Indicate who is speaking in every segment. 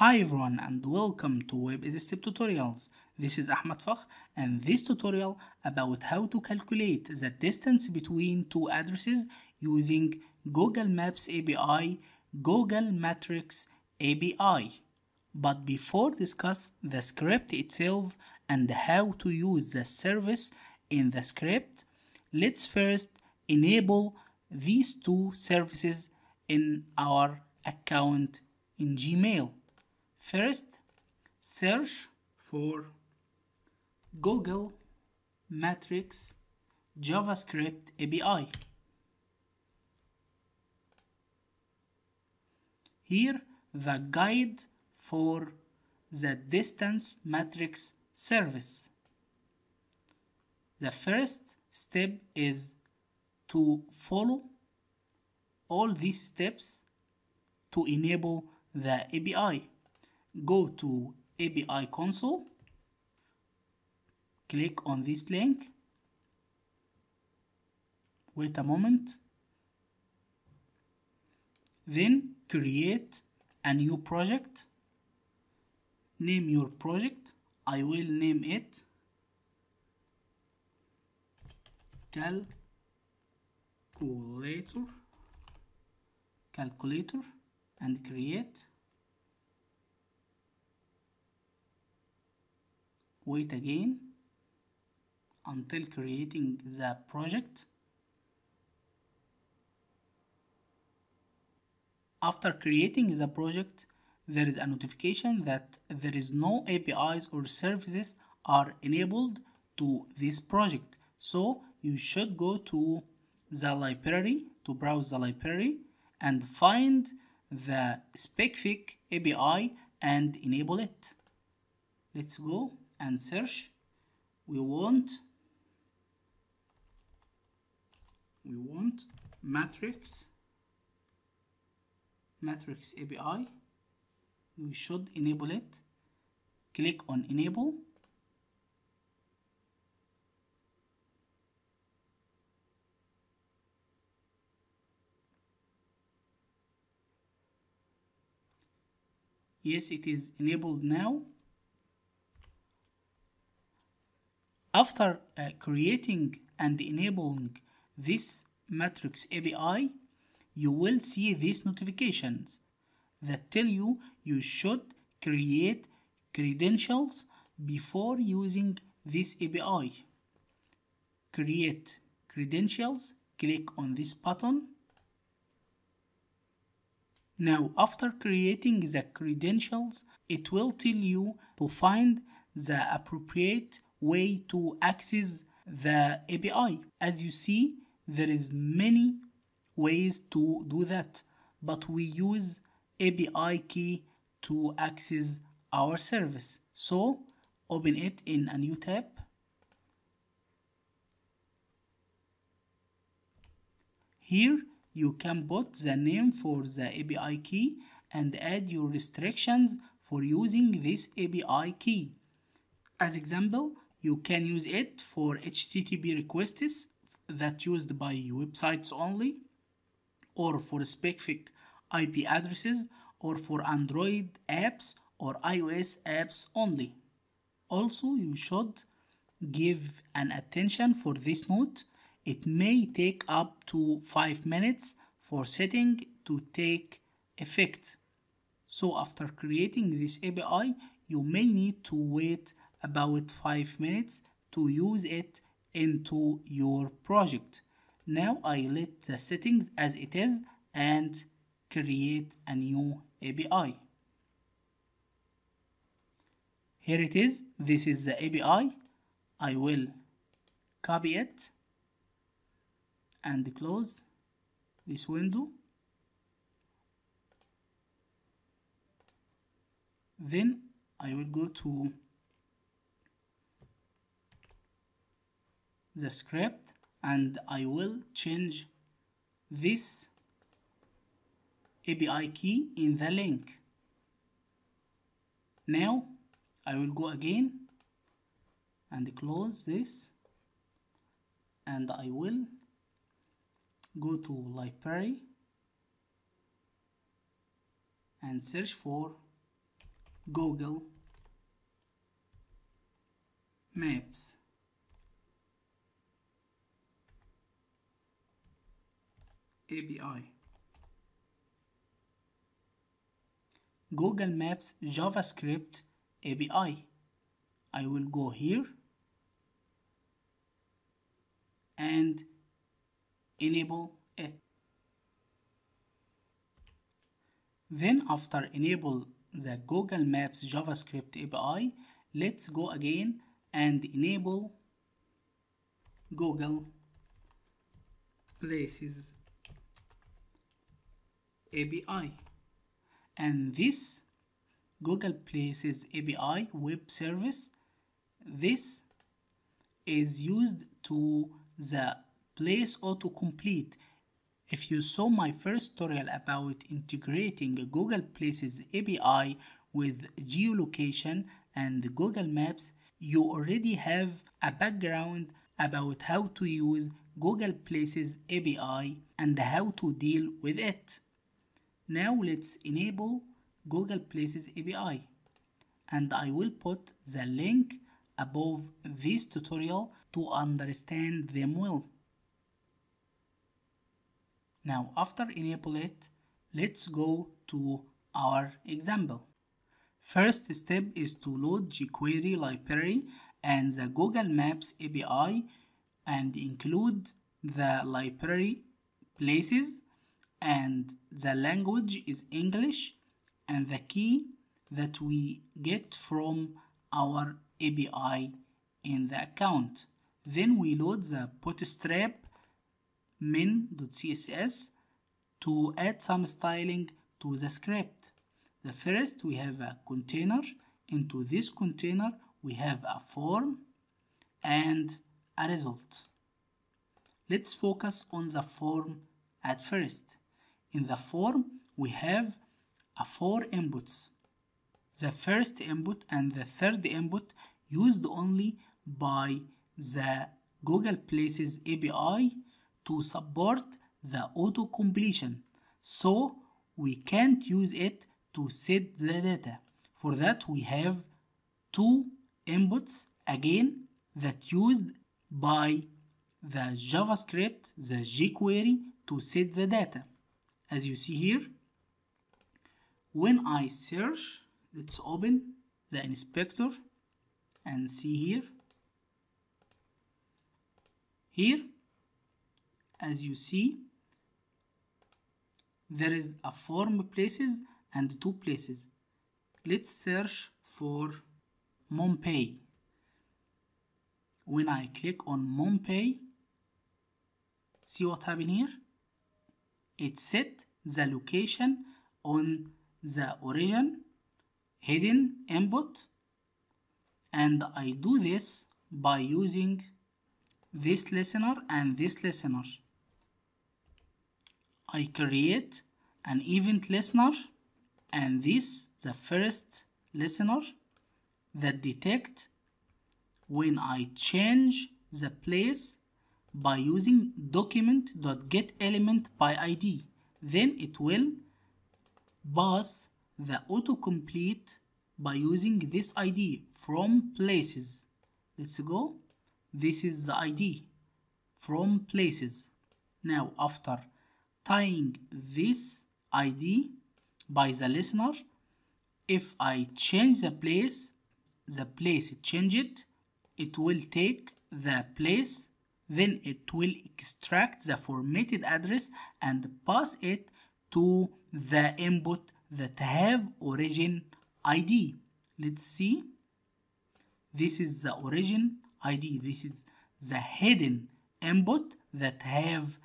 Speaker 1: Hi everyone and welcome to WebEasyStep Tutorials. This is Ahmad Fakh and this tutorial about how to calculate the distance between two addresses using Google Maps API, Google Matrix API. But before discuss the script itself and how to use the service in the script, let's first enable these two services in our account in Gmail. First, search for Google Matrix JavaScript API. Here, the guide for the distance matrix service. The first step is to follow all these steps to enable the API. Go to API console, click on this link, wait a moment, then create a new project, name your project, I will name it calculator calculator and create wait again until creating the project. After creating the project there is a notification that there is no APIs or services are enabled to this project. So you should go to the library to browse the library and find the specific API and enable it. Let's go and search. We want we want matrix matrix API. We should enable it. Click on enable yes it is enabled now after uh, creating and enabling this matrix API you will see these notifications that tell you you should create credentials before using this API create credentials click on this button. Now, after creating the credentials, it will tell you to find the appropriate way to access the API. As you see, there is many ways to do that, but we use API key to access our service. So, open it in a new tab. Here, you can put the name for the API key and add your restrictions for using this API key. As example, you can use it for HTTP requests that used by websites only or for specific IP addresses or for Android apps or iOS apps only. Also, you should give an attention for this note it may take up to 5 minutes for setting to take effect. So after creating this API, you may need to wait about 5 minutes to use it into your project. Now I let the settings as it is and create a new API. Here it is, this is the API. I will copy it and close this window then I will go to the script and I will change this API key in the link. Now I will go again and close this and I will go to library and search for Google Maps API Google Maps JavaScript API I. Will go here. And enable it. Then after enable the Google Maps JavaScript API let's go again and enable Google Places API and this Google Places API web service this is used to the place autocomplete if you saw my first tutorial about integrating Google Places API with geolocation and Google Maps you already have a background about how to use Google Places API and how to deal with it. Now let's enable Google Places API and I will put the link above this tutorial to understand them well. Now after enable it, let's go to our example. First step is to load jQuery library and the Google Maps API and include the library places and the language is English and the key that we get from our API in the account. Then we load the bootstrap min.css to add some styling to the script. The first we have a container. Into this container we have a form and a result. Let's focus on the form at first. In the form we have a four inputs. The first input and the third input used only by the Google Places API to support the auto completion. So we can't use it to set the data. For that we have two inputs again that used by the JavaScript the jQuery to set the data as you see here when I search let's open the inspector and see here. Here as you see there is a form places and two places. Let's search for MonPay when I click on MonPay see what happened here it set the location on the origin hidden input and I do this by using this listener and this listener. I create an event listener and this the first listener that detect when I change the place by using document.getElement by ID then it will pass the autocomplete by using this ID from places. Let's go. This is the ID from places. Now after tying this ID by the listener if I change the place the place change it it will take the place then it will extract the formatted address and pass it to the input that have origin ID let's see. This is the origin ID this is the hidden input that have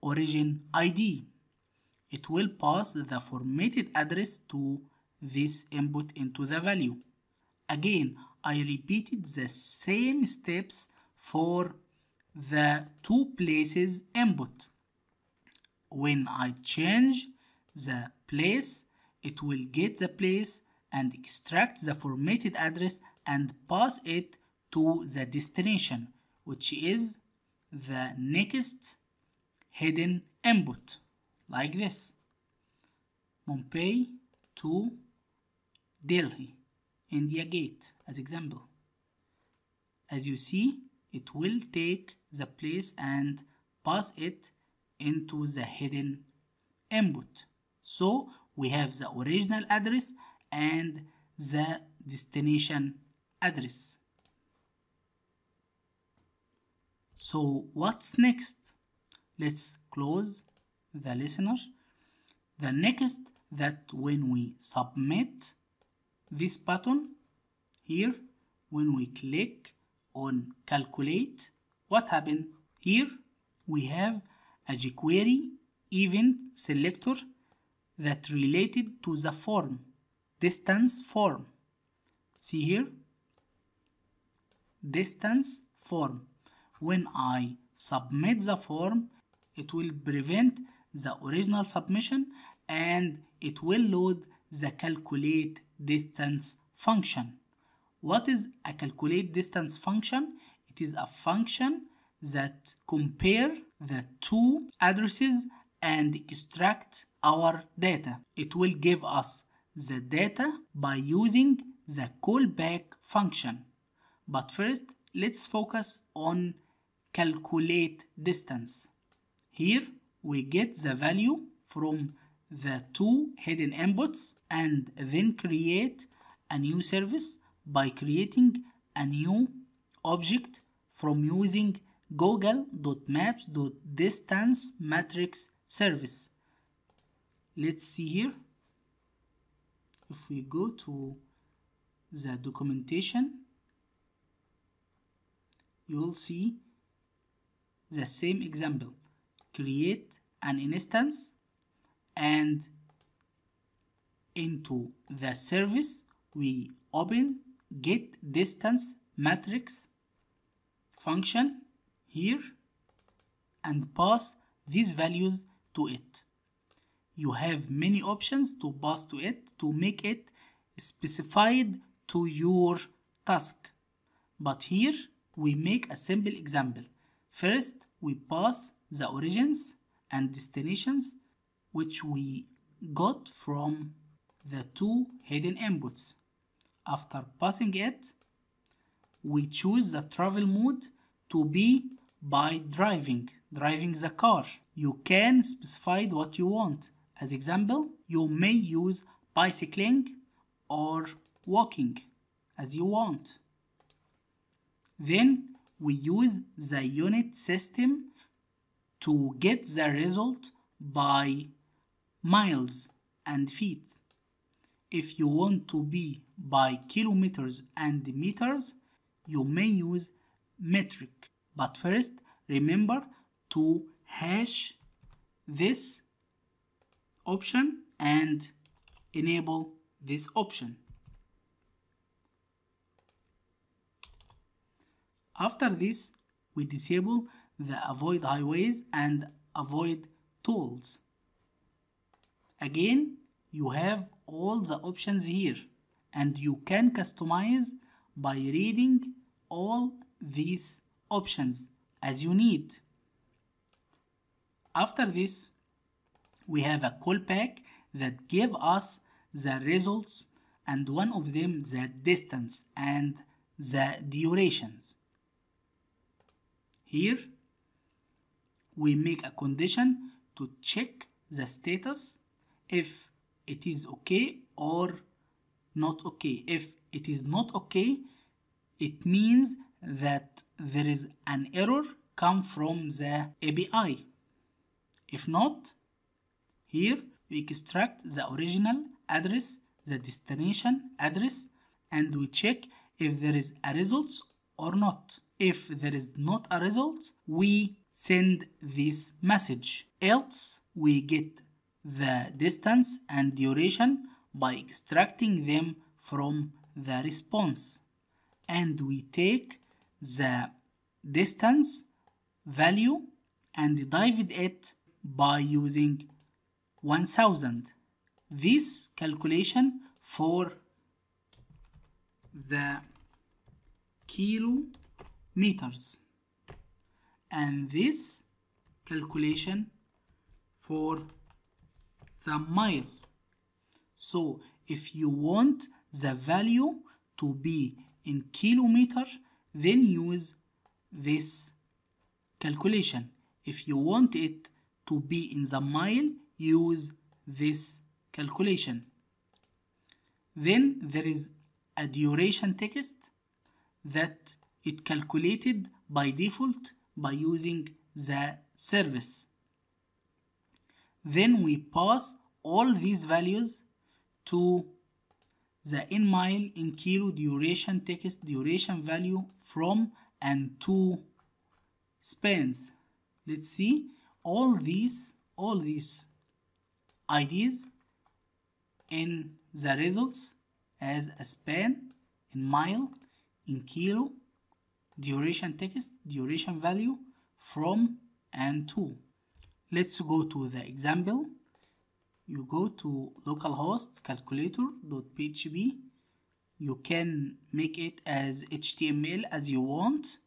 Speaker 1: origin ID it will pass the formatted address to this input into the value. Again I repeated the same steps for the two places input when I change the place it will get the place and extract the formatted address and pass it to the destination which is the next hidden input like this Mumbai to Delhi India Gate as example. As you see, it will take the place and pass it into the hidden input. So we have the original address and the destination address. So what's next? Let's close the listener. The next that when we submit this button here, when we click on calculate, what happened? Here we have a jQuery event selector that related to the form, distance form. See here, distance form. When I submit the form, it will prevent the original submission and it will load the calculate distance function. What is a calculate distance function? It is a function that compare the two addresses and extract our data. It will give us the data by using the callback function. But first, let's focus on calculate distance. Here we get the value from the two hidden inputs and then create a new service by creating a new object from using google.maps.distance matrix service. Let's see here. If we go to the documentation, you will see the same example. Create an instance and into the service we open get distance matrix function here and pass these values to it. You have many options to pass to it to make it specified to your task. But here we make a simple example. First, we pass the origins and destinations which we got from the two hidden inputs. After passing it, we choose the travel mode to be by driving, driving the car. You can specify what you want. As example, you may use bicycling or walking as you want. Then we use the unit system to get the result by miles and feet. If you want to be by kilometers and meters, you may use metric. But first, remember to hash this option and enable this option. After this, we disable the avoid highways and avoid tolls. Again, you have all the options here and you can customize by reading all these options as you need. After this, we have a callback that give us the results and one of them the distance and the durations. Here, we make a condition to check the status if it is okay or not okay. If it is not okay, it means that there is an error come from the API. If not, here we extract the original address, the destination address, and we check if there is a result or not. If there is not a result, we send this message. Else, we get the distance and duration by extracting them from the response. And we take the distance value and divide it by using 1000. This calculation for the kilometers and this calculation for the mile. So if you want the value to be in kilometer then use this calculation. If you want it to be in the mile use this calculation. Then there is a duration text that it calculated by default by using the service. Then we pass all these values to the in mile in kilo duration takes duration value from and to spans. Let's see. All these all these IDs in the results as a span in mile in kilo duration text duration value from and to. Let's go to the example you go to localhost calculator.php you can make it as html as you want.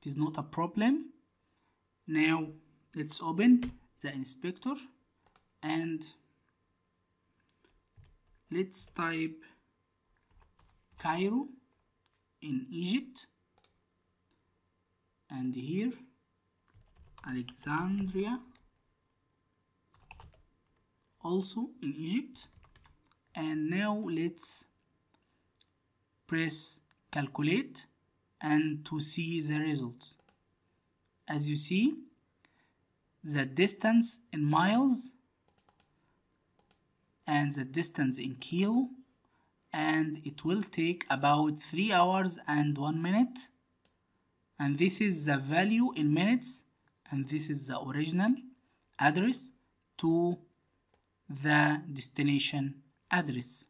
Speaker 1: It is not a problem. Now let's open the inspector and let's type Cairo in Egypt. And here Alexandria also in Egypt. And now let's press calculate and to see the results. As you see the distance in miles and the distance in kilo and it will take about 3 hours and 1 minute. And this is the value in minutes and this is the original address to the destination address.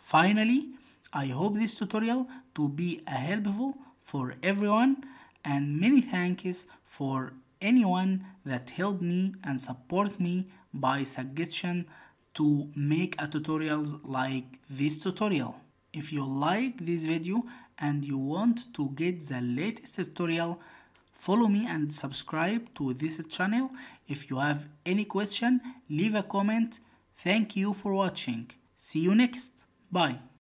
Speaker 1: Finally i hope this tutorial to be a helpful for everyone and many thanks for anyone that helped me and support me by suggestion to make a tutorials like this tutorial. If you like this video and you want to get the latest tutorial follow me and subscribe to this channel. If you have any question leave a comment. Thank you for watching. See you next. Bye